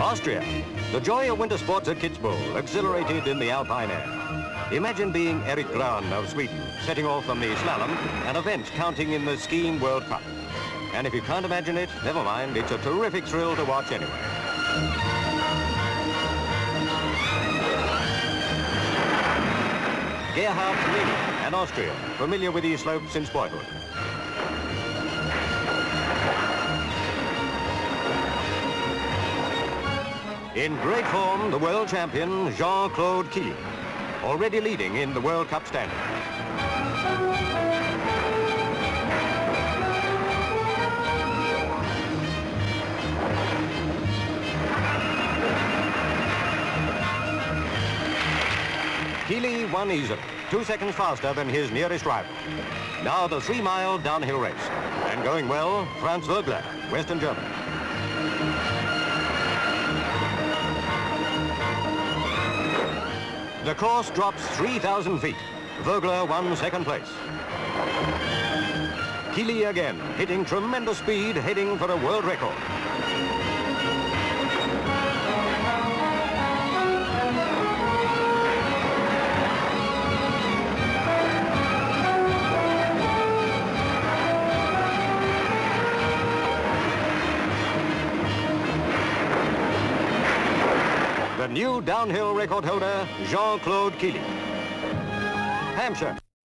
Austria. The joy of winter sports at Kitzbühel, exhilarated in the alpine air. Imagine being Erik Grahn of Sweden, setting off on the slalom, an event counting in the Skiing World Cup. And if you can't imagine it, never mind, it's a terrific thrill to watch anyway. Gerhard Nenning, an Austrian, familiar with these slopes since boyhood. In great form, the world champion, Jean-Claude Killy, already leading in the World Cup standings. Killy won easily, two seconds faster than his nearest rival. Now the three-mile downhill race. And going well, Franz Vogler, Western Germany. The course drops 3,000 feet. Vogler won second place. Killy again, hitting tremendous speed, heading for a world record. The new downhill record holder, Jean-Claude Killy. Hampshire.